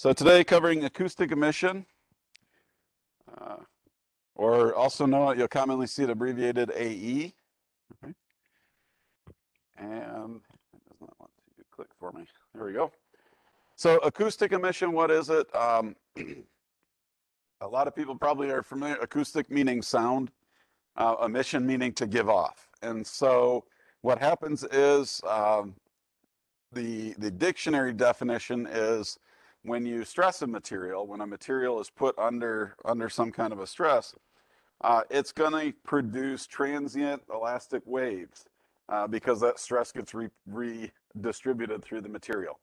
So today covering acoustic emission, uh, or also known, you'll commonly see it abbreviated AE. Okay. And it does not want to click for me. There we go. So acoustic emission, what is it? Um, a lot of people probably are familiar. Acoustic meaning sound, uh, emission meaning to give off. And so what happens is um, the the dictionary definition is when you stress a material, when a material is put under under some kind of a stress, uh, it's going to produce transient elastic waves uh, because that stress gets re- redistributed through the material.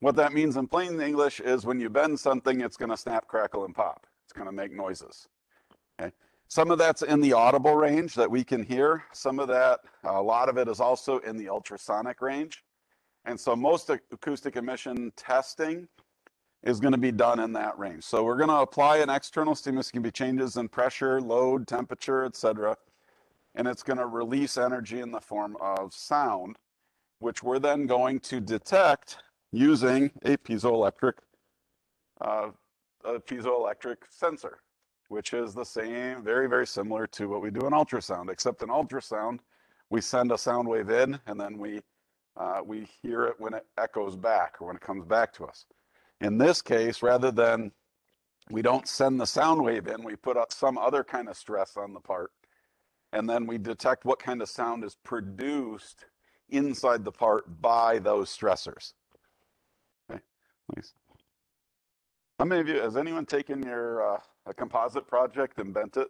What that means in plain English is when you bend something, it's going to snap, crackle, and pop. It's going to make noises. Okay. Some of that's in the audible range that we can hear. Some of that, a lot of it is also in the ultrasonic range. And so most acoustic emission testing is going to be done in that range. So we're going to apply an external stimulus, it can be changes in pressure, load, temperature, etc. And it's going to release energy in the form of sound, which we're then going to detect using a piezoelectric, uh, a piezoelectric sensor, which is the same, very, very similar to what we do in ultrasound, except in ultrasound, we send a sound wave in and then we uh, we hear it when it echoes back or when it comes back to us. In this case, rather than we don't send the sound wave in, we put up some other kind of stress on the part, and then we detect what kind of sound is produced inside the part by those stressors. Okay, please. How many of you, has anyone taken your uh, a composite project and bent it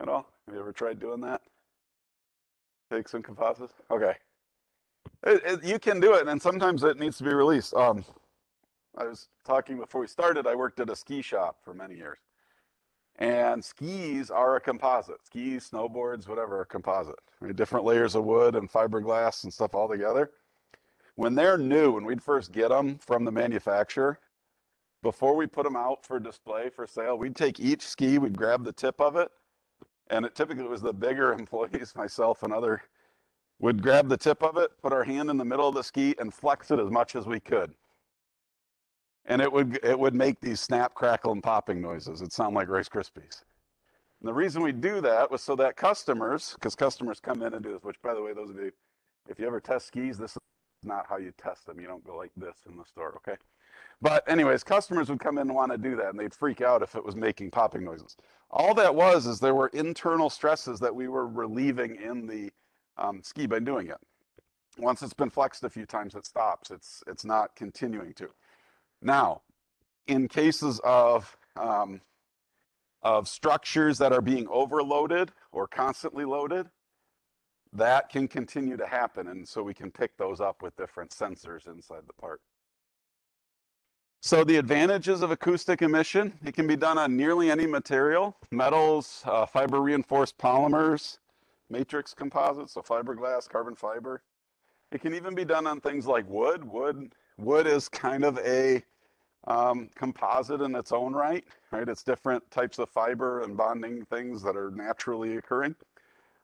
at all? Have you ever tried doing that? Take some composites? Okay. It, it, you can do it, and sometimes it needs to be released. Um, I was talking before we started. I worked at a ski shop for many years, and skis are a composite. Skis, snowboards, whatever, a composite. Different layers of wood and fiberglass and stuff all together. When they're new, when we'd first get them from the manufacturer, before we put them out for display for sale, we'd take each ski, we'd grab the tip of it, and it typically was the bigger employees, myself and other would grab the tip of it, put our hand in the middle of the ski, and flex it as much as we could. And it would it would make these snap, crackle, and popping noises. It'd sound like Rice Krispies. And the reason we do that was so that customers, because customers come in and do this, which by the way, those of you, if you ever test skis, this is not how you test them. You don't go like this in the store, okay? But anyways, customers would come in and want to do that, and they'd freak out if it was making popping noises. All that was is there were internal stresses that we were relieving in the um, ski by doing it. Once it's been flexed a few times, it stops. It's, it's not continuing to. Now, in cases of, um, of structures that are being overloaded or constantly loaded, that can continue to happen. And so we can pick those up with different sensors inside the part. So the advantages of acoustic emission, it can be done on nearly any material, metals, uh, fiber reinforced polymers, matrix composites, so fiberglass, carbon fiber. It can even be done on things like wood. Wood, wood is kind of a um, composite in its own right, right? It's different types of fiber and bonding things that are naturally occurring.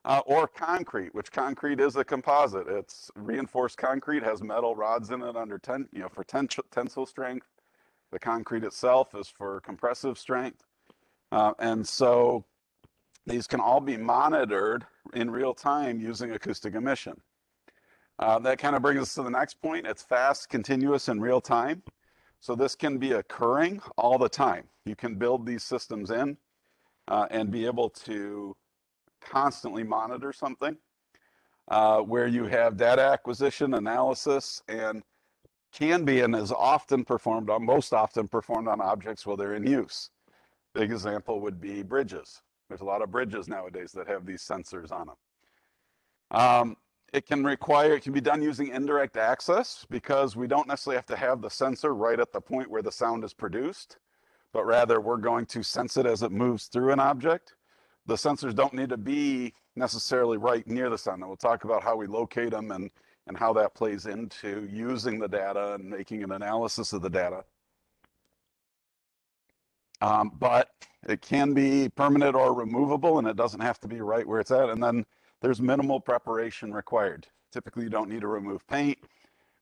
Uh, or concrete, which concrete is a composite. It's reinforced concrete, has metal rods in it under ten, you know, for ten- tensile strength. The concrete itself is for compressive strength. Uh, and so these can all be monitored in real time using acoustic emission. Uh, that kind of brings us to the next point. It's fast, continuous, and real time. So this can be occurring all the time. You can build these systems in uh, and be able to constantly monitor something uh, where you have data acquisition, analysis, and can be and is often performed on, most often performed on objects while they're in use. Big example would be bridges. There's a lot of bridges nowadays that have these sensors on them. Um, it can require, it can be done using indirect access because we don't necessarily have to have the sensor right at the point where the sound is produced, but rather we're going to sense it as it moves through an object. The sensors don't need to be necessarily right near the sound. And we'll talk about how we locate them and, and how that plays into using the data and making an analysis of the data. Um, but it can be permanent or removable, and it doesn't have to be right where it's at. And then there's minimal preparation required. Typically, you don't need to remove paint.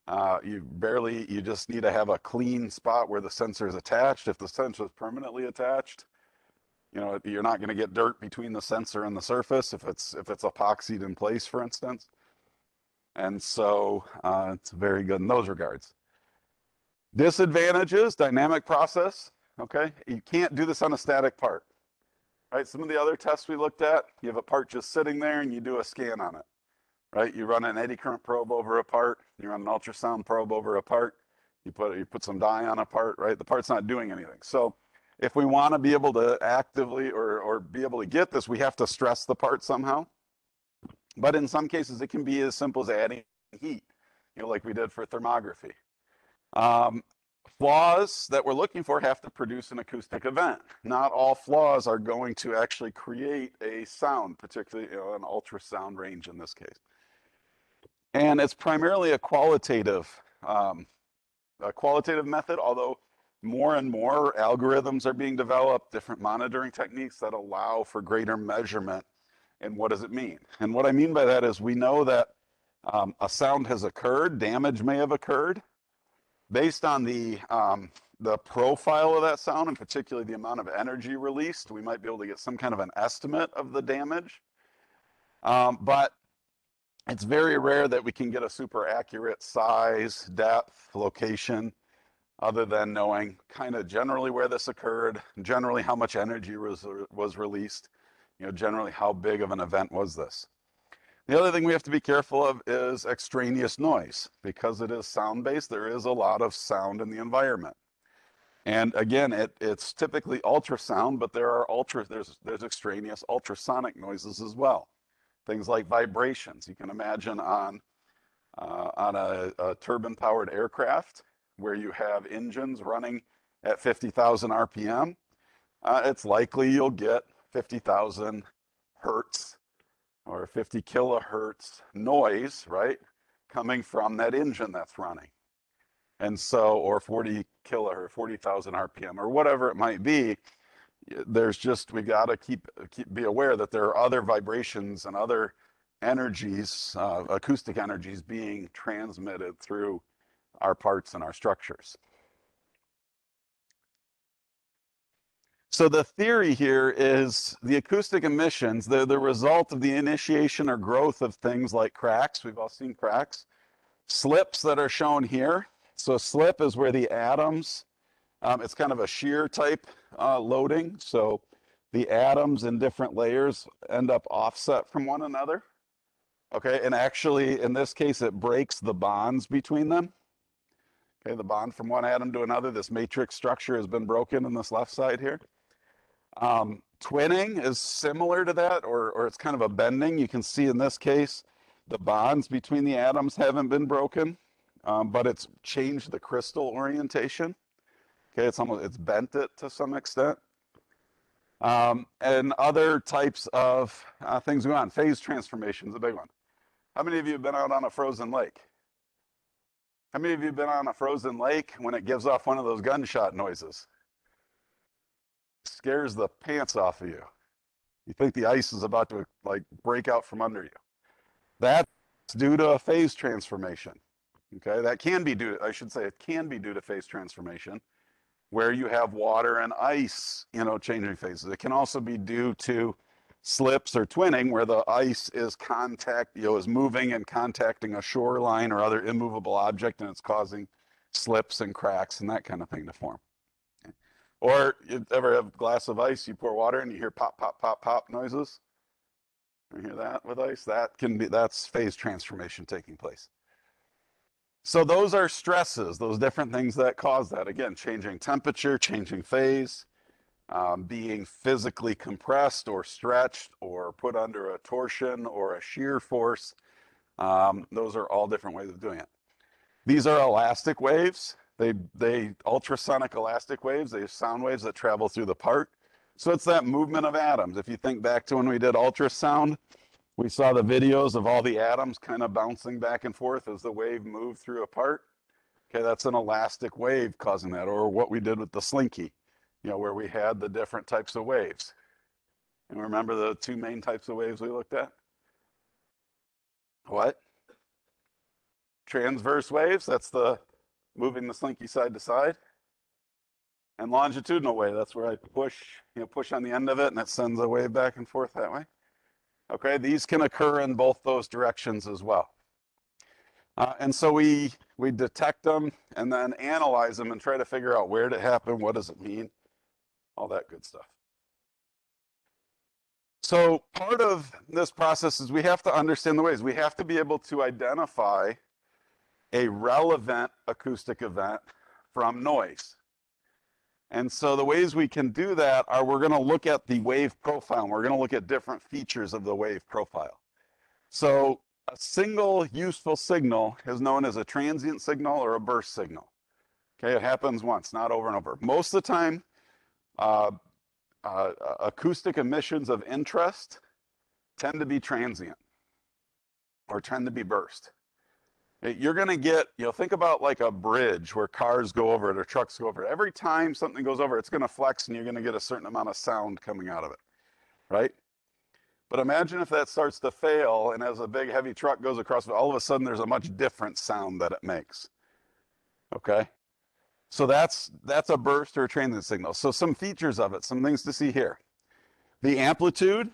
Uh, you barely, you just need to have a clean spot where the sensor is attached. If the sensor is permanently attached, you know, you're not going to get dirt between the sensor and the surface if it's if it's epoxied in place, for instance. And so uh, it's very good in those regards. Disadvantages, dynamic process. Okay, you can't do this on a static part. Right, some of the other tests we looked at, you have a part just sitting there and you do a scan on it. Right, you run an eddy current probe over a part, you run an ultrasound probe over a part, you put you put some dye on a part. Right, the part's not doing anything. So if we want to be able to actively or or be able to get this, we have to stress the part somehow. But in some cases, it can be as simple as adding heat, you know, like we did for thermography. Um, flaws that we're looking for have to produce an acoustic event. Not all flaws are going to actually create a sound, particularly you know, an ultrasound range in this case. And it's primarily a qualitative, um, a qualitative method, although more and more algorithms are being developed, different monitoring techniques that allow for greater measurement. And what does it mean? And what I mean by that is we know that um, a sound has occurred, damage may have occurred, based on the um, the profile of that sound and particularly the amount of energy released, we might be able to get some kind of an estimate of the damage. Um, but it's very rare that we can get a super accurate size, depth, location, other than knowing kind of generally where this occurred, generally how much energy was, was released, you know, generally how big of an event was this. The other thing we have to be careful of is extraneous noise. Because it is sound-based, there is a lot of sound in the environment. And again, it, it's typically ultrasound, but there are ultra, there's, there's extraneous ultrasonic noises as well. Things like vibrations. You can imagine on, uh, on a, a turbine-powered aircraft where you have engines running at 50,000 RPM, uh, it's likely you'll get 50,000 hertz or 50 kilohertz noise, right, coming from that engine that's running. And so, or 40 kilohertz, 40,000 RPM or whatever it might be, there's just, we got to keep, keep, be aware that there are other vibrations and other energies, uh, acoustic energies being transmitted through our parts and our structures. So the theory here is the acoustic emissions, they're the result of the initiation or growth of things like cracks. We've all seen cracks. Slips that are shown here. So slip is where the atoms, um, it's kind of a shear type uh, loading. So the atoms in different layers end up offset from one another. Okay, and actually in this case, it breaks the bonds between them. Okay, the bond from one atom to another, this matrix structure has been broken in this left side here. Um, twinning is similar to that, or, or it's kind of a bending. You can see in this case, the bonds between the atoms haven't been broken, um, but it's changed the crystal orientation. Okay, it's almost, it's bent it to some extent. Um, and other types of uh, things going on. Phase transformation is a big one. How many of you have been out on a frozen lake? How many of you have been on a frozen lake when it gives off one of those gunshot noises? Scares the pants off of you. You think the ice is about to like break out from under you. That's due to a phase transformation. Okay, that can be due, I should say it can be due to phase transformation where you have water and ice, you know, changing phases. It can also be due to slips or twinning where the ice is contact, you know, is moving and contacting a shoreline or other immovable object and it's causing slips and cracks and that kind of thing to form. Or you ever have a glass of ice, you pour water and you hear pop, pop, pop, pop noises? You hear that with ice? That can be, that's phase transformation taking place. So those are stresses, those different things that cause that. Again, changing temperature, changing phase, um, being physically compressed or stretched or put under a torsion or a shear force. Um, those are all different ways of doing it. These are elastic waves. They, they ultrasonic elastic waves, they sound waves that travel through the part. So it's that movement of atoms. If you think back to when we did ultrasound, we saw the videos of all the atoms kind of bouncing back and forth as the wave moved through a part. Okay, that's an elastic wave causing that, or what we did with the slinky, you know, where we had the different types of waves. And remember the two main types of waves we looked at? What? transverse waves, that's the moving the slinky side to side. And longitudinal wave, that's where I push, you know, push on the end of it and it sends a wave back and forth that way. Okay, these can occur in both those directions as well. Uh, and so we we detect them and then analyze them and try to figure out where it happen, what does it mean, all that good stuff. So part of this process is we have to understand the waves. We have to be able to identify a relevant acoustic event from noise. And so the ways we can do that are we're going to look at the wave profile. And we're going to look at different features of the wave profile. So a single useful signal is known as a transient signal or a burst signal. Okay, it happens once, not over and over. Most of the time, uh, uh, acoustic emissions of interest tend to be transient or tend to be burst. You're going to get, you know, think about like a bridge where cars go over it or trucks go over it. Every time something goes over, it's going to flex and you're going to get a certain amount of sound coming out of it, right? But imagine if that starts to fail and as a big heavy truck goes across, all of a sudden there's a much different sound that it makes. Okay? So that's that's a burst or a transient signal. So some features of it, some things to see here. The amplitude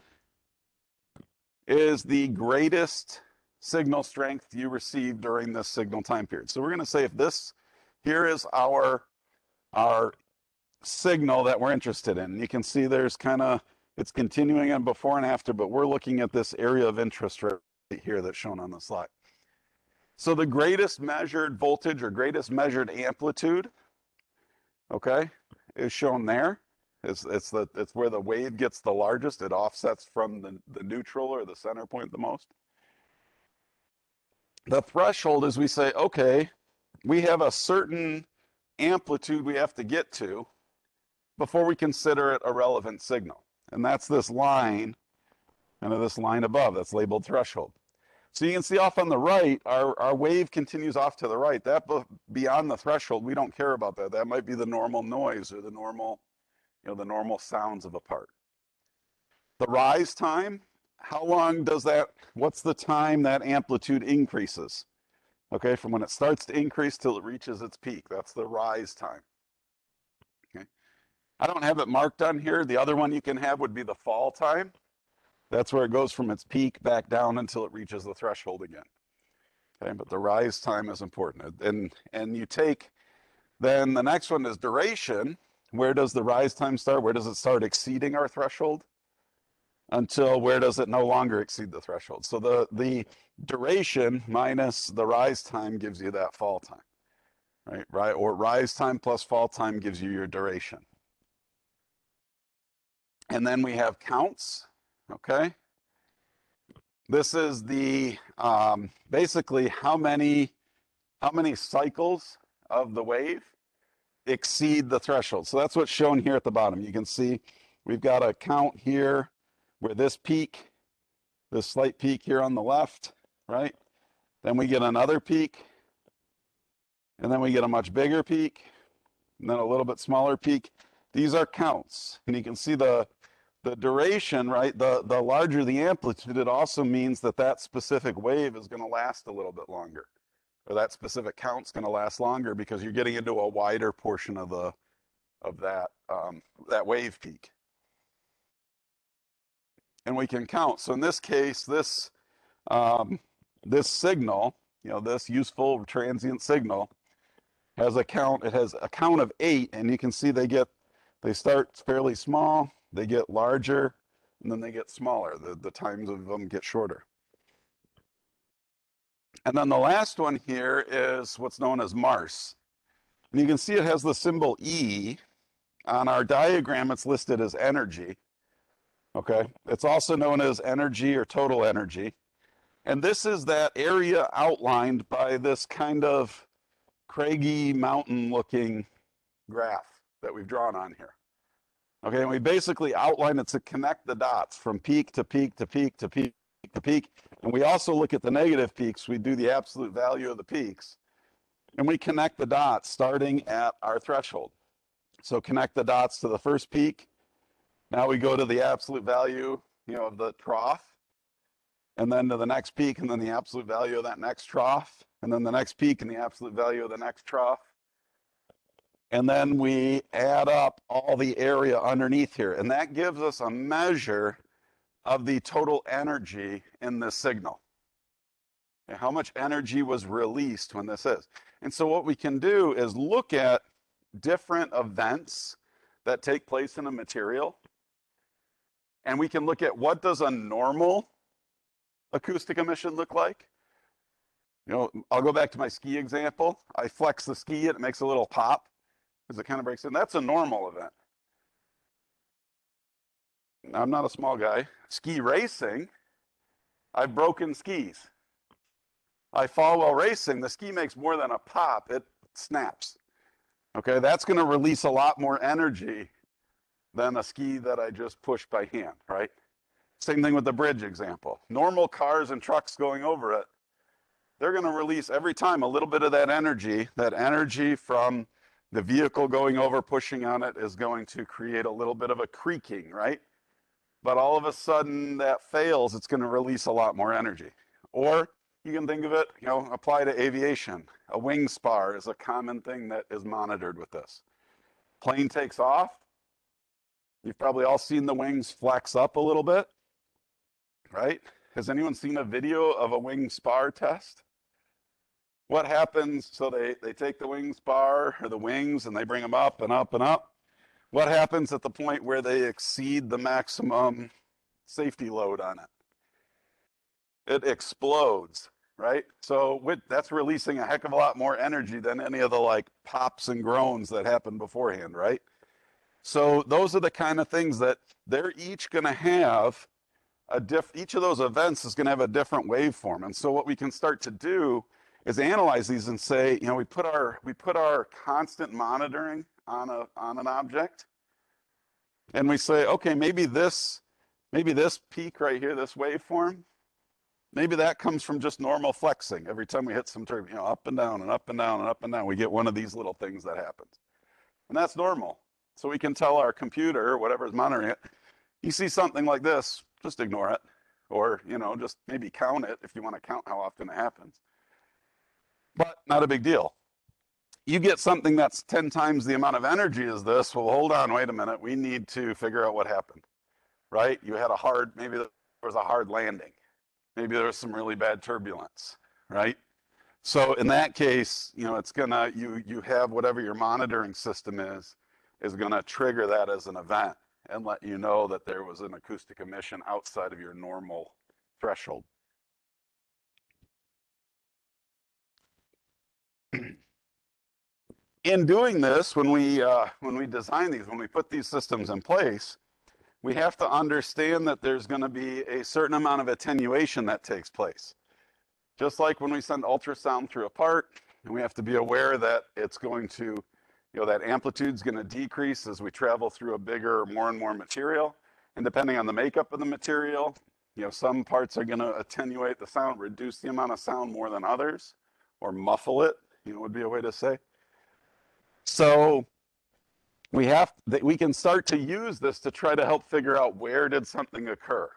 is the greatest signal strength you receive during this signal time period. So we're going to say if this here is our our signal that we're interested in. You can see there's kind of it's continuing on before and after, but we're looking at this area of interest right here that's shown on the slide. So the greatest measured voltage or greatest measured amplitude okay, is shown there. It's, it's, the, it's where the wave gets the largest. It offsets from the, the neutral or the center point the most. The threshold is we say, okay, we have a certain amplitude we have to get to before we consider it a relevant signal. And that's this line, and this line above that's labeled threshold. So you can see off on the right, our, our wave continues off to the right. That beyond the threshold, we don't care about that. That might be the normal noise or the normal, you know, the normal sounds of a part. The rise time, how long does that, what's the time that amplitude increases? Okay, from when it starts to increase till it reaches its peak. That's the rise time. Okay. I don't have it marked on here. The other one you can have would be the fall time. That's where it goes from its peak back down until it reaches the threshold again. Okay, but the rise time is important. And, and you take, then the next one is duration. Where does the rise time start? Where does it start exceeding our threshold? Until where does it no longer exceed the threshold? So the, the duration minus the rise time gives you that fall time, right? Right? Or rise time plus fall time gives you your duration. And then we have counts okay? This is the, um, basically how many, how many cycles of the wave exceed the threshold. So that's what's shown here at the bottom. You can see we've got a count here where this peak, this slight peak here on the left, right? Then we get another peak, and then we get a much bigger peak, and then a little bit smaller peak. These are counts, and you can see the the duration, right, the, the larger the amplitude, it also means that that specific wave is going to last a little bit longer. Or that specific count's going to last longer because you're getting into a wider portion of the of that um, that wave peak. And we can count. So in this case, this um, this signal, you know, this useful transient signal has a count. It has a count of eight, and you can see they get they start fairly small they get larger and then they get smaller. The, the times of them get shorter. And then the last one here is what's known as MARSE. And you can see it has the symbol E. On our diagram, it's listed as energy. Okay. It's also known as energy or total energy. And this is that area outlined by this kind of craggy mountain looking graph that we've drawn on here. Okay, and we basically outline it to connect the dots from peak to peak to peak to peak to peak. And we also look at the negative peaks. We do the absolute value of the peaks. And we connect the dots starting at our threshold. So connect the dots to the first peak. Now we go to the absolute value, you know, of the trough. and then to the next peak, and then the absolute value of that next trough, and then the next peak and the absolute value of the next trough. And then we add up all the area underneath here, and that gives us a measure of the total energy in this signal. How much energy was released when this is. And so what we can do is look at different events that take place in a material, and we can look at what does a normal acoustic emission look like? You know, I'll go back to my ski example. I flex the ski it makes a little pop because it kind of breaks in. That's a normal event. I'm not a small guy. Ski racing, I've broken skis. I fall while racing, the ski makes more than a pop, it snaps. Okay, that's going to release a lot more energy than a ski that I just push by hand, right? Same thing with the bridge example. Normal cars and trucks going over it, they're going to release every time a little bit of that energy. That energy from the vehicle going over, pushing on it, is going to create a little bit of a creaking, right? But all of a sudden that fails, it's going to release a lot more energy. Or you can think of it, you know, apply to aviation. A wing spar is a common thing that is monitored with this. Plane takes off. You've probably all seen the wings flex up a little bit, right? Has anyone seen a video of a wing spar test? What happens? So they, they take the wing spar or the wings and they bring them up and up and up. What happens at the point where they exceed the maximum safety load on it? It explodes right? So with, that's releasing a heck of a lot more energy than any of the like pops and groans that happened beforehand, right? So those are the kind of things that they're each going to have a diff. Each of those events is going to have a different waveform, and so what we can start to do is analyze these and say, you know, we put our we put our constant monitoring on a on an object, and we say, okay, maybe this maybe this peak right here, this waveform, Maybe that comes from just normal flexing. Every time we hit some turbo, you know, up and down and up and down and up and down, we get one of these little things that happens. And that's normal. So we can tell our computer, whatever is monitoring it, you see something like this, just ignore it. Or, you know, just maybe count it if you want to count how often it happens. But not a big deal. You get something that's 10 times the amount of energy as this, well, hold on, wait a minute. We need to figure out what happened, right? You had a hard, maybe there was a hard landing maybe there was some really bad turbulence, right? So in that case, you know, it's gonna you you have whatever your monitoring system is is gonna trigger that as an event and let you know that there was an acoustic emission outside of your normal threshold. in doing this, when we uh, when we design these, when we put these systems in place, we have to understand that there's going to be a certain amount of attenuation that takes place. Just like when we send ultrasound through a part, and we have to be aware that it's going to, you know, that amplitude is going to decrease as we travel through a bigger, more and more material. And depending on the makeup of the material, you know, some parts are going to attenuate the sound, reduce the amount of sound more than others, or muffle it, you know, would be a way to say. So we have that we can start to use this to try to help figure out where did something occur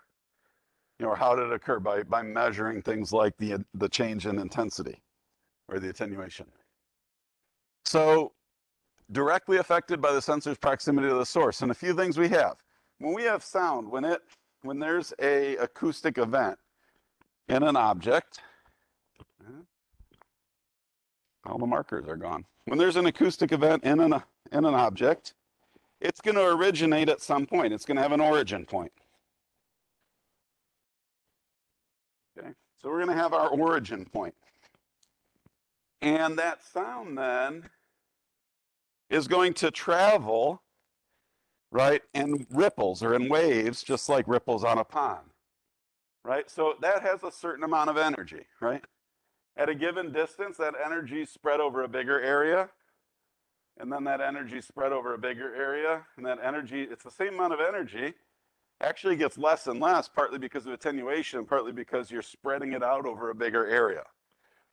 you know or how did it occur by by measuring things like the the change in intensity or the attenuation so directly affected by the sensor's proximity to the source and a few things we have when we have sound when it when there's a acoustic event in an object uh-huh, all the markers are gone when there's an acoustic event in an in an object, it's going to originate at some point. It's going to have an origin point. Okay, so we're going to have our origin point. And that sound then is going to travel, right, in ripples or in waves, just like ripples on a pond, right? So that has a certain amount of energy, right? At a given distance, that energy spread over a bigger area and then that energy spread over a bigger area, and that energy, it's the same amount of energy, actually gets less and less, partly because of attenuation, partly because you're spreading it out over a bigger area,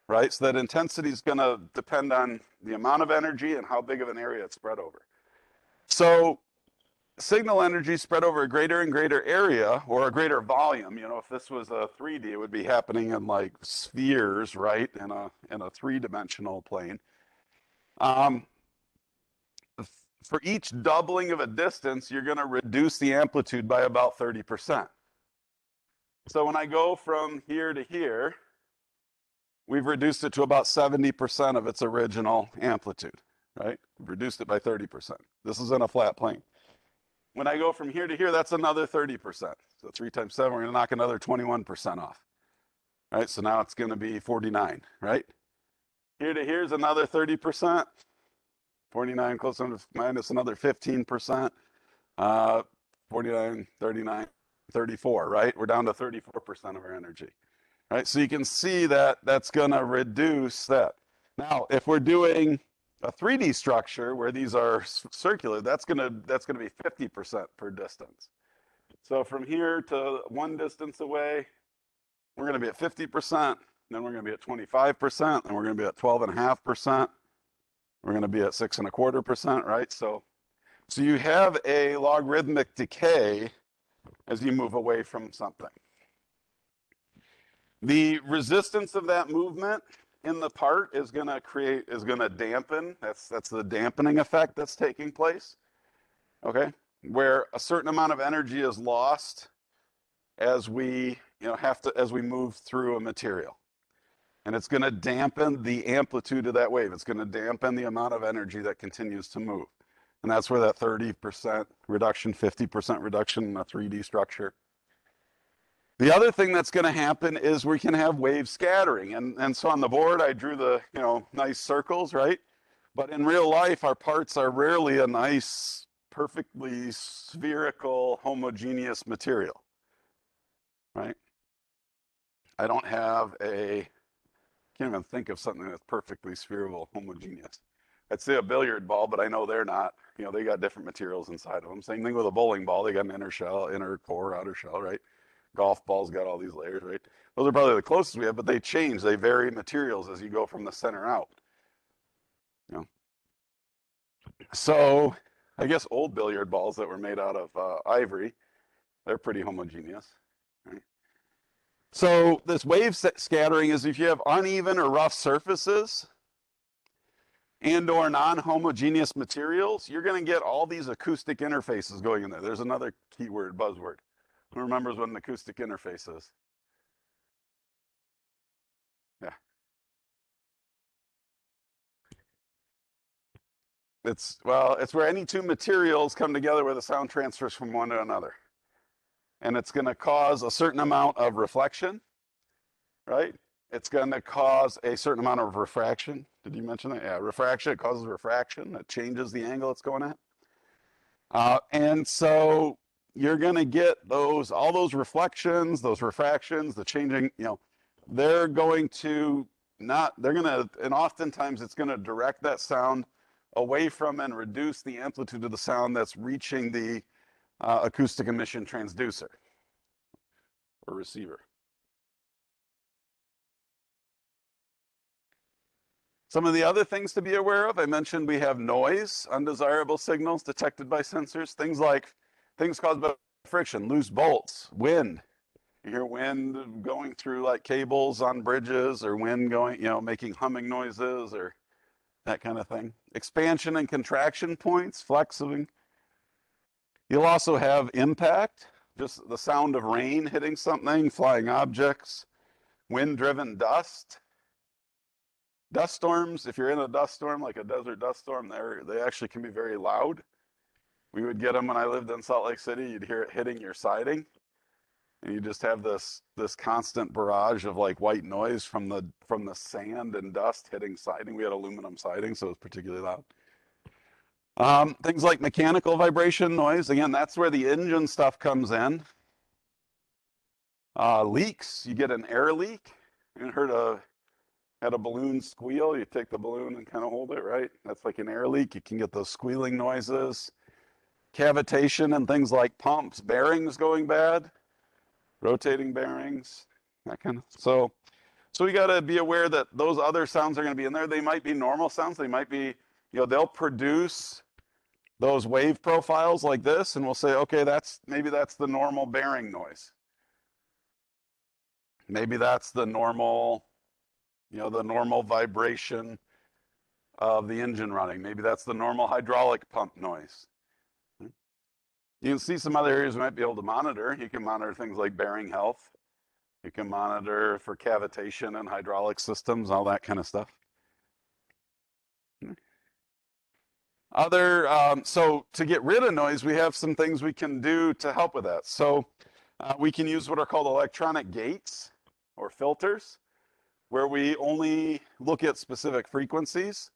right? So that intensity is going to depend on the amount of energy and how big of an area it's spread over. So signal energy spread over a greater and greater area or a greater volume. You know, if this was a 3D, it would be happening in like spheres, right? In a in a three-dimensional plane. Um, for each doubling of a distance, you're going to reduce the amplitude by about 30%. So when I go from here to here, we've reduced it to about 70% of its original amplitude, right? We've reduced it by 30%. This is in a flat plane. When I go from here to here, that's another 30%. So 3 times 7, we're to knock another 21% off. Right? So now it's going to be 49, right? Here to here is another 30%. 49 close to minus another 15%. Uh, 49, 39, 34, right? We're down to 34% of our energy. Right? So you can see that that's going to reduce that. Now, if we're doing a 3D structure where these are circular, that's gonna that's gonna be 50% per distance. So from here to one distance away, we're gonna be at 50%, then we're gonna be at 25%, and we're gonna be at 12.5%. We're gonna be at six and a quarter percent, right? So, so you have a logarithmic decay as you move away from something. The resistance of that movement in the part is going to create is going to dampen that's that's the dampening effect that's taking place okay? Where a certain amount of energy is lost as we you know have to as we move through a material. And it's going to dampen the amplitude of that wave. It's going to dampen the amount of energy that continues to move. And that's where that 30% reduction 50% reduction in a 3d structure the other thing that's going to happen is we can have wave scattering. And, and so on the board, I drew the, you know, nice circles, right? But in real life, our parts are rarely a nice, perfectly spherical, homogeneous material, right? I don't have a, can't even think of something that's perfectly spherical, homogeneous. I'd say a billiard ball, but I know they're not. You know, they got different materials inside of them. Same thing with a bowling ball. They got an inner shell, inner core, outer shell, right? Golf balls got all these layers, right? Those are probably the closest we have, but they change. They vary materials as you go from the center out. You know? So I guess old billiard balls that were made out of uh, ivory, they're pretty homogeneous. Right? So this wave scattering is if you have uneven or rough surfaces and or non-homogeneous materials, you're going to get all these acoustic interfaces going in there. There's another keyword, buzzword. Who remembers what an acoustic interface is? Yeah. It's, well, it's where any two materials come together where the sound transfers from one to another. And it's going to cause a certain amount of reflection, right? It's going to cause a certain amount of refraction. Did you mention that? Yeah, refraction. It causes refraction. It changes the angle it's going at. Uh, and so you're going to get those all those reflections those refractions the changing you know they're going to not they're going to and oftentimes it's going to direct that sound away from and reduce the amplitude of the sound that's reaching the uh, acoustic emission transducer or receiver. Some of the other things to be aware of, I mentioned we have noise, undesirable signals detected by sensors, things like Things caused by friction, loose bolts, wind. You hear wind going through like cables on bridges or wind going, you know, making humming noises or that kind of thing. Expansion and contraction points, flexing. You'll also have impact, just the sound of rain hitting something, flying objects, wind driven dust. Dust storms, if you're in a dust storm, like a desert dust storm, they they actually can be very loud. We would get them when I lived in Salt Lake City. You'd hear it hitting your siding, and you just have this this constant barrage of like white noise from the from the sand and dust hitting siding. We had aluminum siding, so it was particularly loud. Um, things like mechanical vibration noise. Again, that's where the engine stuff comes in. Uh, leaks. You get an air leak. You heard a had a balloon squeal. You take the balloon and kind of hold it, right? That's like an air leak. You can get those squealing noises cavitation and things like pumps, bearings going bad, rotating bearings, that kind of. So, so we got to be aware that those other sounds are going to be in there. They might be normal sounds. They might be, you know, they'll produce those wave profiles like this and we'll say, okay, that's maybe that's the normal bearing noise. Maybe that's the normal, you know, the normal vibration of the engine running. Maybe that's the normal hydraulic pump noise. You can see some other areas we might be able to monitor. You can monitor things like bearing health. You can monitor for cavitation and hydraulic systems, all that kind of stuff. Other, um, so to get rid of noise, we have some things we can do to help with that. So uh, we can use what are called electronic gates or filters, where we only look at specific frequencies.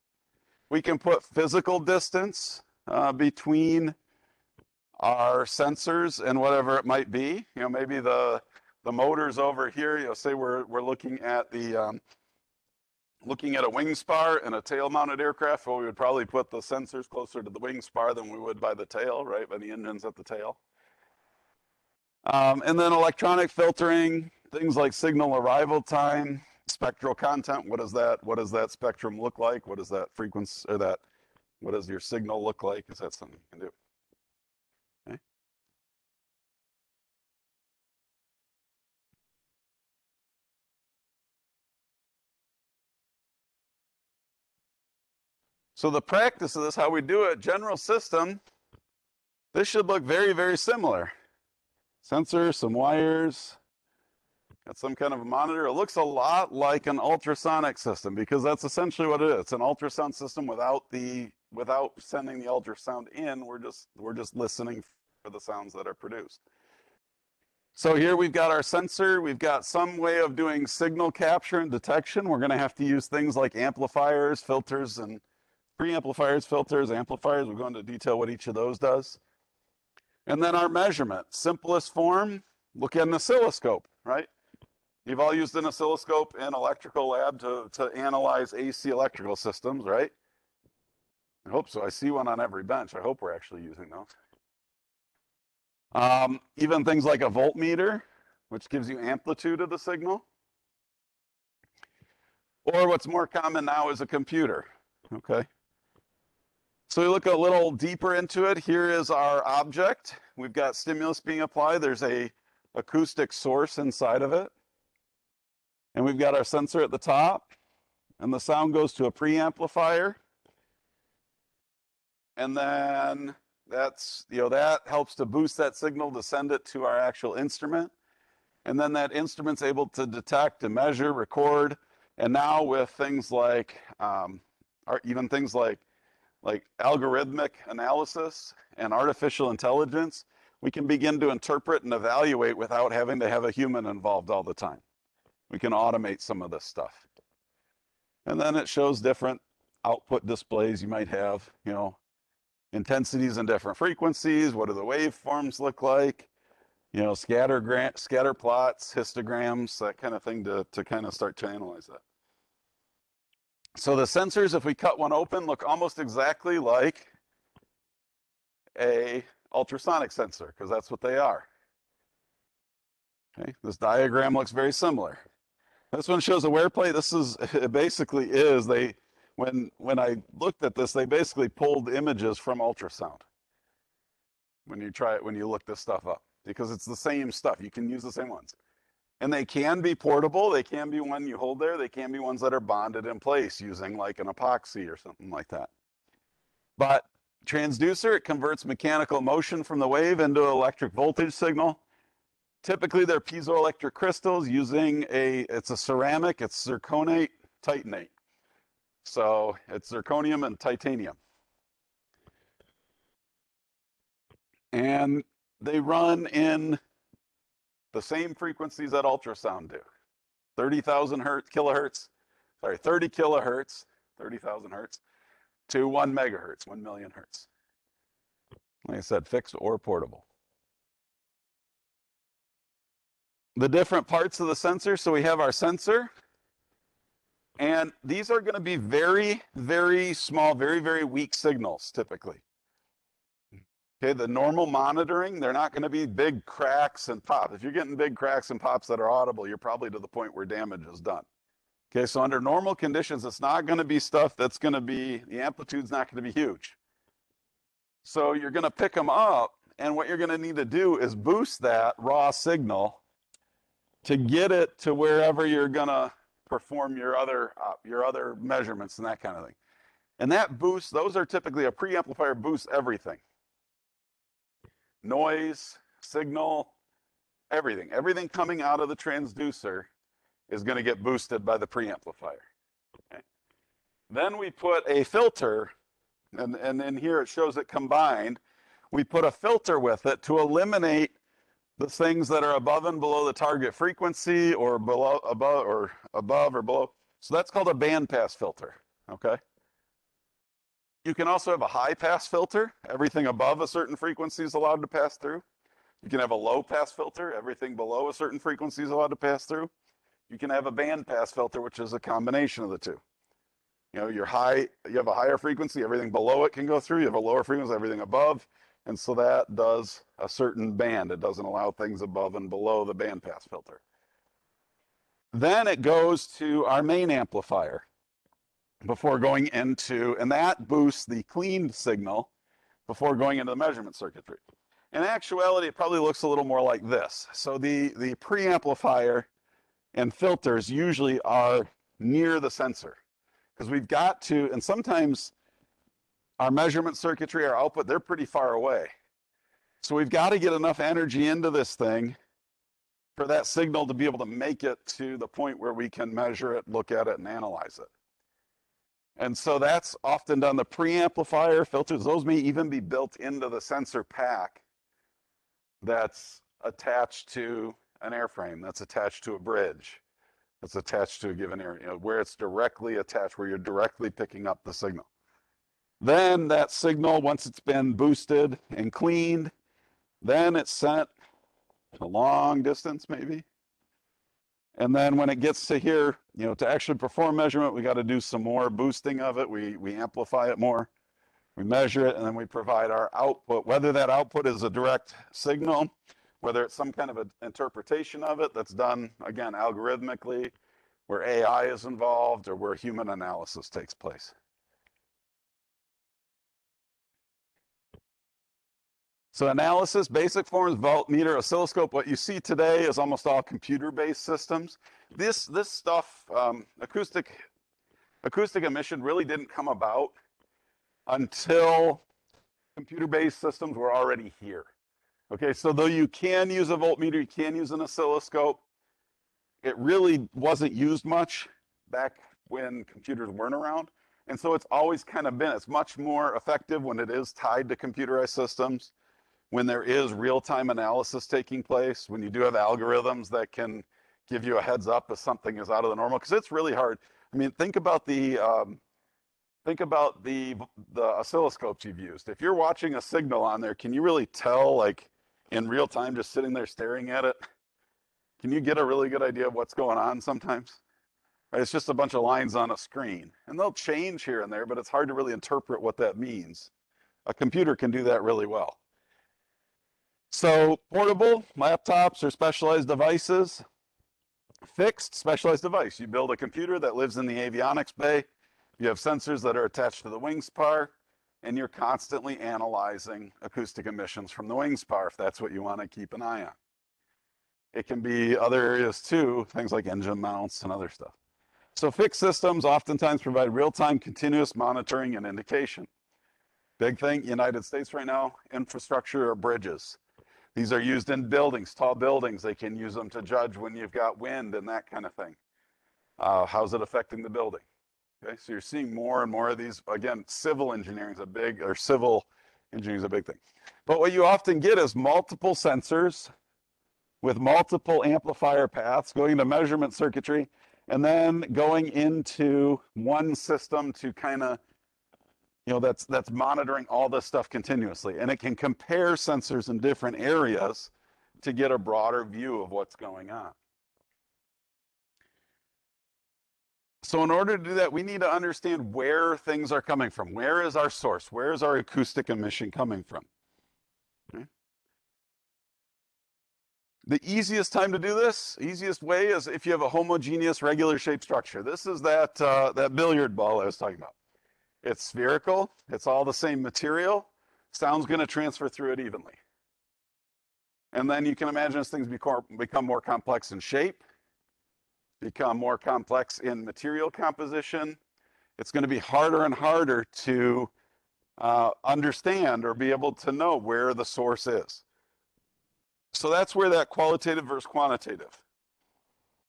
We can put physical distance uh, between our sensors and whatever it might be. You know, maybe the the motors over here. You know, say we're we're looking at the um, looking at a wing spar and a tail-mounted aircraft. Well, we would probably put the sensors closer to the wing spar than we would by the tail, right? By the engines at the tail. Um, and then electronic filtering, things like signal arrival time, spectral content. What does that? What does that spectrum look like? What does that frequency or that? What does your signal look like? Is that something you can do? So the practice of this, how we do it, general system, this should look very, very similar. Sensor, some wires, got some kind of a monitor. It looks a lot like an ultrasonic system because that's essentially what it is. It's an ultrasound system without the without sending the ultrasound in. We're just we're just listening for the sounds that are produced. So here we've got our sensor. We've got some way of doing signal capture and detection. We're going to have to use things like amplifiers, filters, and preamplifiers, filters, amplifiers. We'll go into detail what each of those does. And then our measurement, simplest form, look at an oscilloscope, right? You've all used an oscilloscope in electrical lab to, to analyze AC electrical systems, right? I hope so. I see one on every bench. I hope we're actually using those. Um, even things like a voltmeter, which gives you amplitude of the signal. Or what's more common now is a computer, okay? So we look a little deeper into it. Here is our object. We've got stimulus being applied. There's a acoustic source inside of it. And we've got our sensor at the top. And the sound goes to a preamplifier. And then that's, you know, that helps to boost that signal to send it to our actual instrument. And then that instrument's able to detect and measure, record. And now with things like, um, even things like like algorithmic analysis and artificial intelligence, we can begin to interpret and evaluate without having to have a human involved all the time. We can automate some of this stuff. And then it shows different output displays you might have, you know, intensities and different frequencies. What do the waveforms look like? You know, scatter, scatter plots, histograms, that kind of thing to, to kind of start to analyze that. So the sensors, if we cut one open, look almost exactly like a ultrasonic sensor, because that's what they are. Okay, this diagram looks very similar. This one shows a wear plate. This is, it basically is, they, when, when I looked at this, they basically pulled images from ultrasound. When you try it, when you look this stuff up, because it's the same stuff. You can use the same ones. And they can be portable. They can be one you hold there. They can be ones that are bonded in place using like an epoxy or something like that. But transducer, it converts mechanical motion from the wave into electric voltage signal. Typically, they're piezoelectric crystals using a, it's a ceramic, it's zirconate titanate. So it's zirconium and titanium. And they run in the same frequencies that ultrasound do. 30,000 hertz, kilohertz, sorry, 30 kilohertz, 30,000 hertz to one megahertz, 1 million hertz. Like I said, fixed or portable. The different parts of the sensor. So we have our sensor, and these are going to be very, very small, very, very weak signals typically. Okay, the normal monitoring, they're not going to be big cracks and pops. If you're getting big cracks and pops that are audible, you're probably to the point where damage is done. Okay, so under normal conditions, it's not going to be stuff that's going to be, the amplitude's not going to be huge. So you're going to pick them up, and what you're going to need to do is boost that raw signal to get it to wherever you're going to perform your other uh, your other measurements and that kind of thing. And that boost, those are typically a preamplifier boosts everything. Noise, signal, everything. Everything coming out of the transducer is going to get boosted by the preamplifier. Okay? Then we put a filter, and, and in here it shows it combined. We put a filter with it to eliminate the things that are above and below the target frequency or below above or above or below. So that's called a bandpass filter. Okay. You can also have a high pass filter. Everything above a certain frequency is allowed to pass through. You can have a low pass filter. Everything below a certain frequency is allowed to pass through. You can have a band pass filter, which is a combination of the two. You know, you're high, you have a higher frequency, everything below it can go through. You have a lower frequency, everything above. And so that does a certain band. It doesn't allow things above and below the band pass filter. Then it goes to our main amplifier before going into, and that boosts the cleaned signal before going into the measurement circuitry. In actuality, it probably looks a little more like this. So the, the preamplifier and filters usually are near the sensor because we've got to, and sometimes our measurement circuitry, our output, they're pretty far away. So we've got to get enough energy into this thing for that signal to be able to make it to the point where we can measure it, look at it, and analyze it. And so that's often done. The preamplifier filters, those may even be built into the sensor pack that's attached to an airframe, that's attached to a bridge, that's attached to a given area, you know, where it's directly attached, where you're directly picking up the signal. Then that signal, once it's been boosted and cleaned, then it's sent a long distance maybe. And then when it gets to here, you know, to actually perform measurement, we got to do some more boosting of it. We, we amplify it more. We measure it and then we provide our output, whether that output is a direct signal, whether it's some kind of an interpretation of it that's done, again, algorithmically, where AI is involved or where human analysis takes place. So analysis, basic forms, voltmeter, oscilloscope. What you see today is almost all computer-based systems. This this stuff, um, acoustic acoustic emission, really didn't come about until computer-based systems were already here. Okay, so though you can use a voltmeter, you can use an oscilloscope, it really wasn't used much back when computers weren't around. And so it's always kind of been, it's much more effective when it is tied to computerized systems when there is real-time analysis taking place, when you do have algorithms that can give you a heads up if something is out of the normal, because it's really hard. I mean, think about the um, think about the the oscilloscopes you've used. If you're watching a signal on there, can you really tell, like in real time, just sitting there staring at it? Can you get a really good idea of what's going on sometimes? Right? It's just a bunch of lines on a screen, and they'll change here and there, but it's hard to really interpret what that means. A computer can do that really well. So portable laptops or specialized devices, fixed specialized device. You build a computer that lives in the avionics bay. You have sensors that are attached to the wing spar, and you're constantly analyzing acoustic emissions from the wing spar if that's what you want to keep an eye on. It can be other areas too, things like engine mounts and other stuff. So fixed systems oftentimes provide real-time continuous monitoring and indication. Big thing, United States right now, infrastructure or bridges. These are used in buildings, tall buildings. They can use them to judge when you've got wind and that kind of thing. Uh, how's it affecting the building? Okay, so you're seeing more and more of these. Again, civil engineering is a big, or civil engineering is a big thing. But what you often get is multiple sensors with multiple amplifier paths going into measurement circuitry and then going into one system to kind of you know that's that's monitoring all this stuff continuously. And it can compare sensors in different areas to get a broader view of what's going on. So in order to do that we need to understand where things are coming from. Where is our source? Where is our acoustic emission coming from? The easiest time to do this easiest way is if you have a homogeneous regular shaped structure. This is that uh, that billiard ball i was talking about it's spherical. It's all the same material. sound's going to transfer through it evenly. And then you can imagine as things become, more complex in shape, become more complex in material composition, it's going to be harder and harder to uh, understand or be able to know where the source is. So that's where that qualitative versus quantitative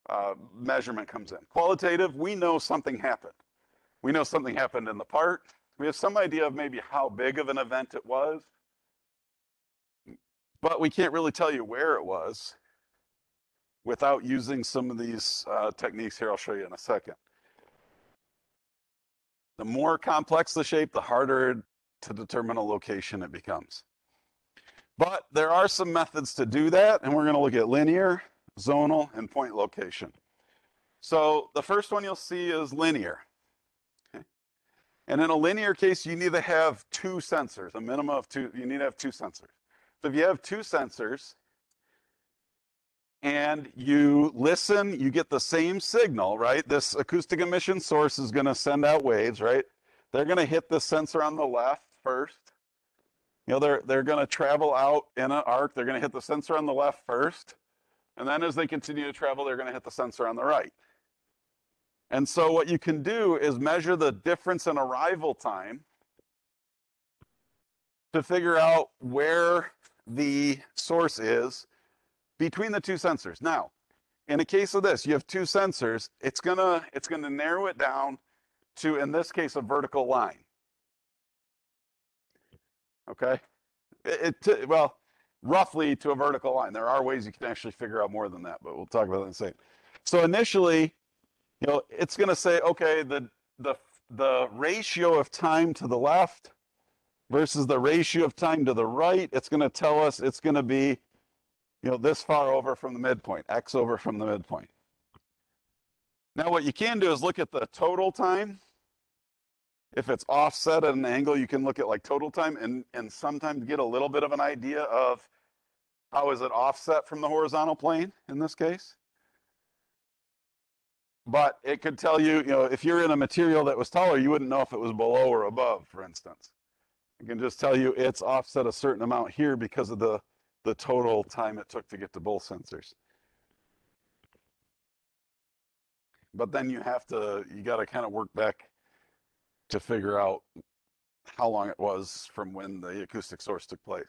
uh, measurement comes in. Qualitative, we know something happened. We know something happened in the part. We have some idea of maybe how big of an event it was, but we can't really tell you where it was without using some of these uh, techniques here I'll show you in a second. The more complex the shape, the harder to determine a location it becomes. But there are some methods to do that, and we're going to look at linear, zonal, and point location. So the first one you'll see is linear. And in a linear case, you need to have two sensors, a minimum of two, you need to have two sensors. So if you have two sensors and you listen, you get the same signal, right? This acoustic emission source is gonna send out waves, right? They're gonna hit the sensor on the left first. You know, they're, they're gonna travel out in an arc. They're gonna hit the sensor on the left first. And then as they continue to travel, they're gonna hit the sensor on the right. And so what you can do is measure the difference in arrival time to figure out where the source is between the two sensors. Now, in a case of this, you have two sensors, it's gonna, it's gonna narrow it down to, in this case, a vertical line. Okay? It, it, well, roughly to a vertical line. There are ways you can actually figure out more than that, but we'll talk about that in a second. So initially, you know, it's going to say, okay, the, the, the ratio of time to the left versus the ratio of time to the right, it's going to tell us it's going to be, you know, this far over from the midpoint, x over from the midpoint. Now what you can do is look at the total time. If it's offset at an angle, you can look at like total time and, and sometimes get a little bit of an idea of how is it offset from the horizontal plane in this case but it could tell you, you know, if you're in a material that was taller, you wouldn't know if it was below or above, for instance. It can just tell you it's offset a certain amount here because of the, the total time it took to get to both sensors. But then you have to, you got to kind of work back to figure out how long it was from when the acoustic source took place.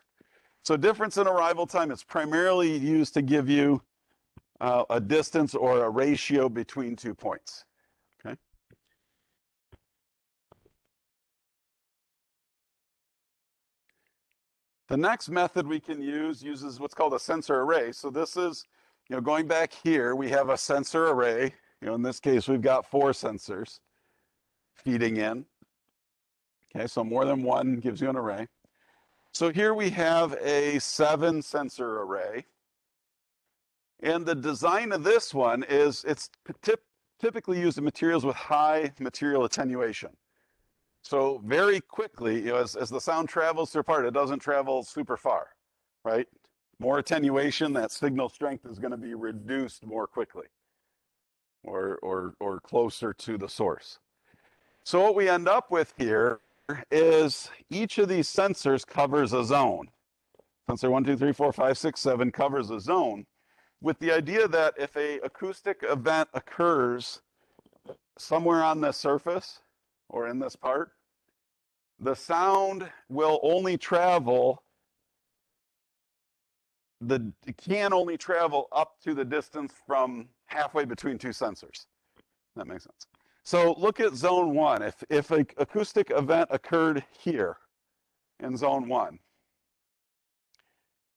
So difference in arrival time is primarily used to give you uh, a distance or a ratio between two points. Okay. The next method we can use uses what's called a sensor array. So this is, you know, going back here, we have a sensor array. You know, in this case, we've got four sensors feeding in. Okay, so more than one gives you an array. So here we have a seven sensor array. And the design of this one is it's tip, typically used in materials with high material attenuation. So very quickly, you know, as, as the sound travels through part, it doesn't travel super far, right? More attenuation, that signal strength is going to be reduced more quickly or, or, or closer to the source. So what we end up with here is each of these sensors covers a zone. Sensor one, two, three, four, five, six, seven covers a zone with the idea that if a acoustic event occurs somewhere on the surface or in this part, the sound will only travel the can only travel up to the distance from halfway between two sensors. That makes sense. So look at zone one. If if an acoustic event occurred here in zone one,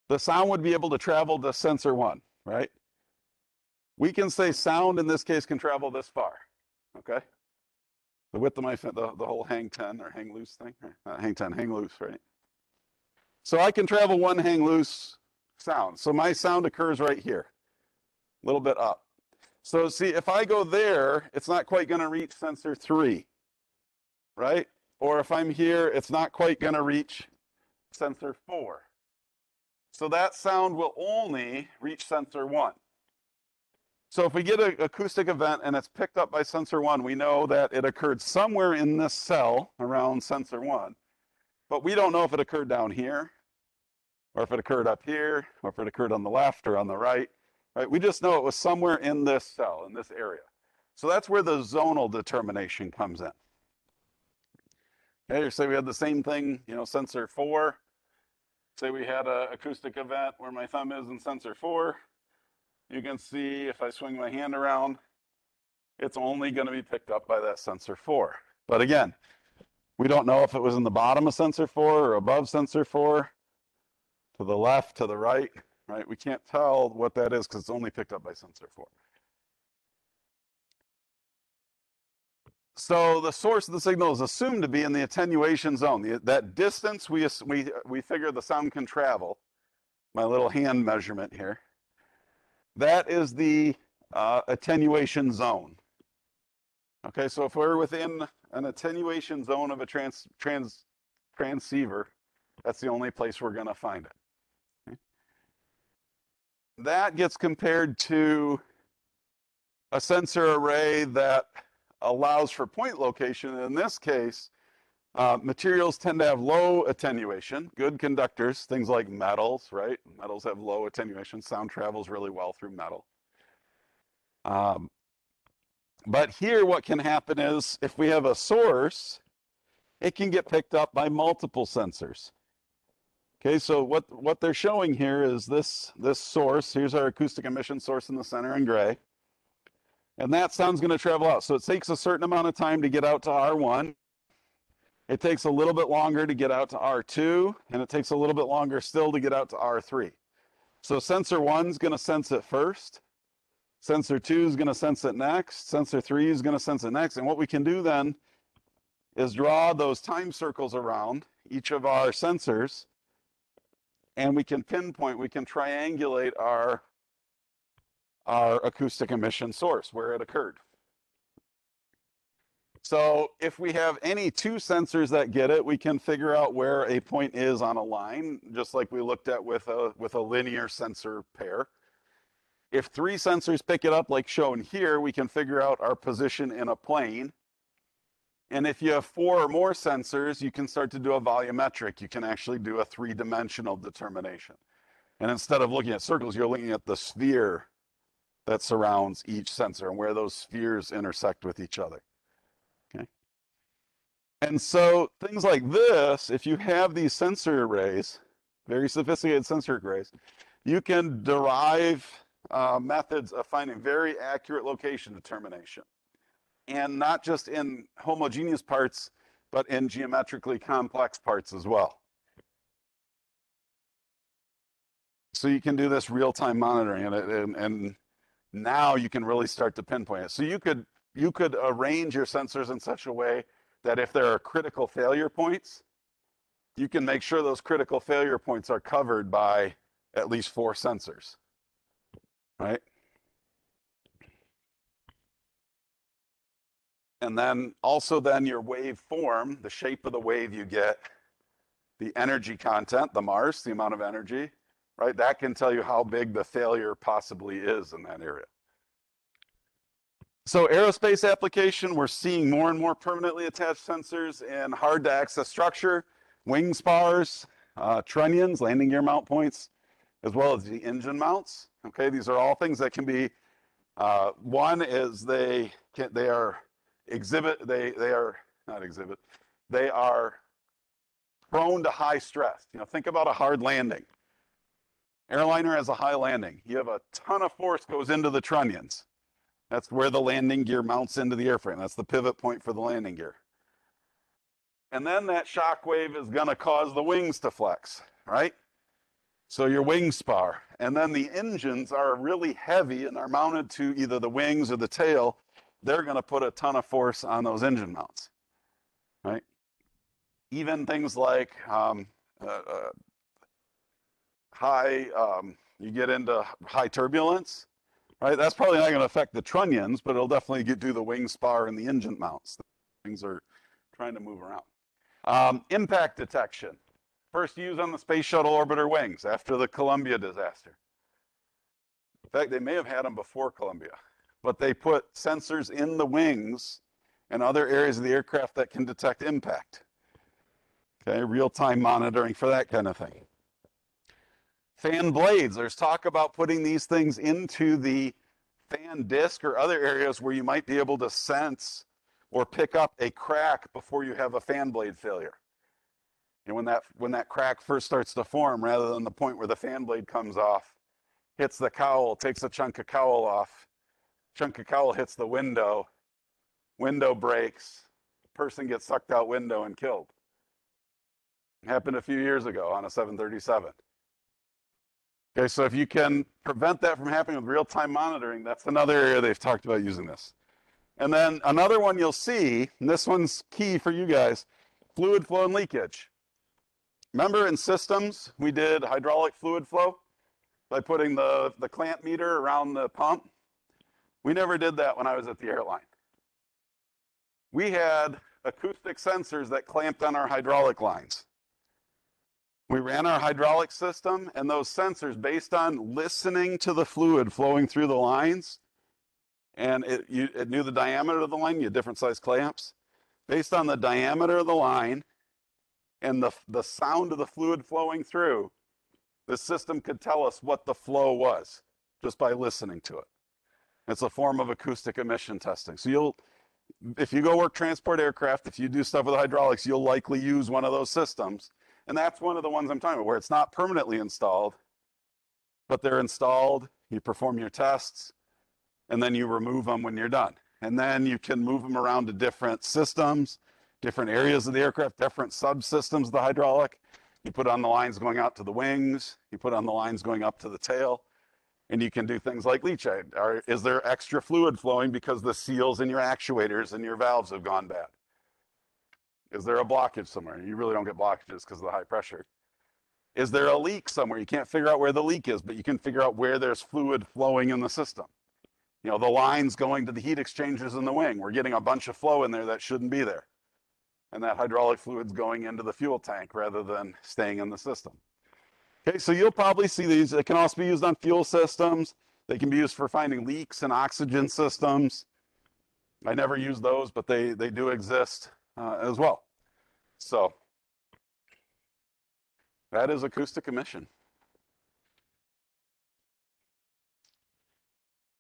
the sound would be able to travel to sensor one right? We can say sound in this case can travel this far, okay? The width of my, the, the whole hang 10 or hang loose thing, hang 10, hang loose, right? So I can travel one hang loose sound. So my sound occurs right here, a little bit up. So see, if I go there, it's not quite gonna reach sensor three, right? Or if I'm here, it's not quite gonna reach sensor four. So that sound will only reach sensor one. So if we get an acoustic event and it's picked up by sensor one, we know that it occurred somewhere in this cell around sensor one. but we don't know if it occurred down here, or if it occurred up here, or if it occurred on the left or on the right, right? We just know it was somewhere in this cell, in this area. So that's where the zonal determination comes in. Okay, say we had the same thing, you know, sensor four. Say we had an acoustic event where my thumb is in sensor four. You can see if I swing my hand around, it's only going to be picked up by that sensor four. But again, we don't know if it was in the bottom of sensor four or above sensor four, to the left, to the right, right? We can't tell what that is because it's only picked up by sensor four. So the source of the signal is assumed to be in the attenuation zone. The, that distance we, we, we figure the sound can travel, my little hand measurement here, that is the uh, attenuation zone. Okay, so if we're within an attenuation zone of a trans, trans, transceiver, that's the only place we're going to find it. Okay. That gets compared to a sensor array that allows for point location. In this case, uh, materials tend to have low attenuation, good conductors, things like metals, right? Metals have low attenuation. Sound travels really well through metal. Um, but here, what can happen is if we have a source, it can get picked up by multiple sensors. Okay, so what, what they're showing here is this, this source. Here's our acoustic emission source in the center in gray. And that sound's going to travel out. So it takes a certain amount of time to get out to R1. It takes a little bit longer to get out to R2, and it takes a little bit longer still to get out to R3. So sensor one's going to sense it first. Sensor 2 is going to sense it next. Sensor 3 is going to sense it next. And what we can do then is draw those time circles around each of our sensors, and we can pinpoint, we can triangulate our, our acoustic emission source, where it occurred. So if we have any two sensors that get it, we can figure out where a point is on a line, just like we looked at with a, with a linear sensor pair. If three sensors pick it up, like shown here, we can figure out our position in a plane. And if you have four or more sensors, you can start to do a volumetric. You can actually do a three-dimensional determination. And instead of looking at circles, you're looking at the sphere that surrounds each sensor and where those spheres intersect with each other. Okay. And so things like this, if you have these sensor arrays, very sophisticated sensor arrays, you can derive uh, methods of finding very accurate location determination. And not just in homogeneous parts, but in geometrically complex parts as well. So you can do this real-time monitoring and, and, and now you can really start to pinpoint it. So you could, you could arrange your sensors in such a way that if there are critical failure points, you can make sure those critical failure points are covered by at least four sensors, right? And then also then your wave form, the shape of the wave you get, the energy content, the MARSE, the amount of energy, right? That can tell you how big the failure possibly is in that area. So aerospace application, we're seeing more and more permanently attached sensors in hard to access structure, wing spars, uh, trunnions, landing gear mount points, as well as the engine mounts. Okay, these are all things that can be, uh, one is they can, they are exhibit, they, they are, not exhibit, they are prone to high stress. You know, think about a hard landing. Airliner has a high landing. You have a ton of force goes into the trunnions. That's where the landing gear mounts into the airframe. That's the pivot point for the landing gear. And then that shock wave is going to cause the wings to flex, right? So your wing spar. And then the engines are really heavy and are mounted to either the wings or the tail. They're going to put a ton of force on those engine mounts, right? Even things like um, uh, uh, high, um, you get into high turbulence, right? That's probably not going to affect the trunnions, but it'll definitely get, do the wing spar and the engine mounts. Things are trying to move around. Um, impact detection. First used on the Space Shuttle orbiter wings after the Columbia disaster. In fact, they may have had them before Columbia, but they put sensors in the wings and other areas of the aircraft that can detect impact. Okay, real-time monitoring for that kind of thing. Fan blades, there's talk about putting these things into the fan disc or other areas where you might be able to sense or pick up a crack before you have a fan blade failure. And when that when that crack first starts to form, rather than the point where the fan blade comes off, hits the cowl, takes a chunk of cowl off, chunk of cowl hits the window, window breaks, person gets sucked out window and killed. Happened a few years ago on a 737. Okay, so if you can prevent that from happening with real-time monitoring, that's another area they've talked about using this. And then another one you'll see, and this one's key for you guys, fluid flow and leakage. Remember in systems, we did hydraulic fluid flow by putting the, the clamp meter around the pump? We never did that when I was at the airline. We had acoustic sensors that clamped on our hydraulic lines. We ran our hydraulic system, and those sensors, based on listening to the fluid flowing through the lines, and it, you, it knew the diameter of the line, you had different size clamps. Based on the diameter of the line and the, the sound of the fluid flowing through, the system could tell us what the flow was just by listening to it. It's a form of acoustic emission testing. So you'll, if you go work transport aircraft, if you do stuff with hydraulics, you'll likely use one of those systems and that's one of the ones I'm talking about where it's not permanently installed, but they're installed, you perform your tests, and then you remove them when you're done. And then you can move them around to different systems, different areas of the aircraft, different subsystems of the hydraulic. You put on the lines going out to the wings, you put on the lines going up to the tail, and you can do things like leachate. Or is there extra fluid flowing because the seals in your actuators and your valves have gone bad? Is there a blockage somewhere? You really don't get blockages because of the high pressure. Is there a leak somewhere? You can't figure out where the leak is, but you can figure out where there's fluid flowing in the system. You know, the lines going to the heat exchangers in the wing. We're getting a bunch of flow in there that shouldn't be there. And that hydraulic fluid's going into the fuel tank rather than staying in the system. Okay, so you'll probably see these. It can also be used on fuel systems. They can be used for finding leaks in oxygen systems. I never use those, but they, they do exist uh, as well. So that is acoustic emission.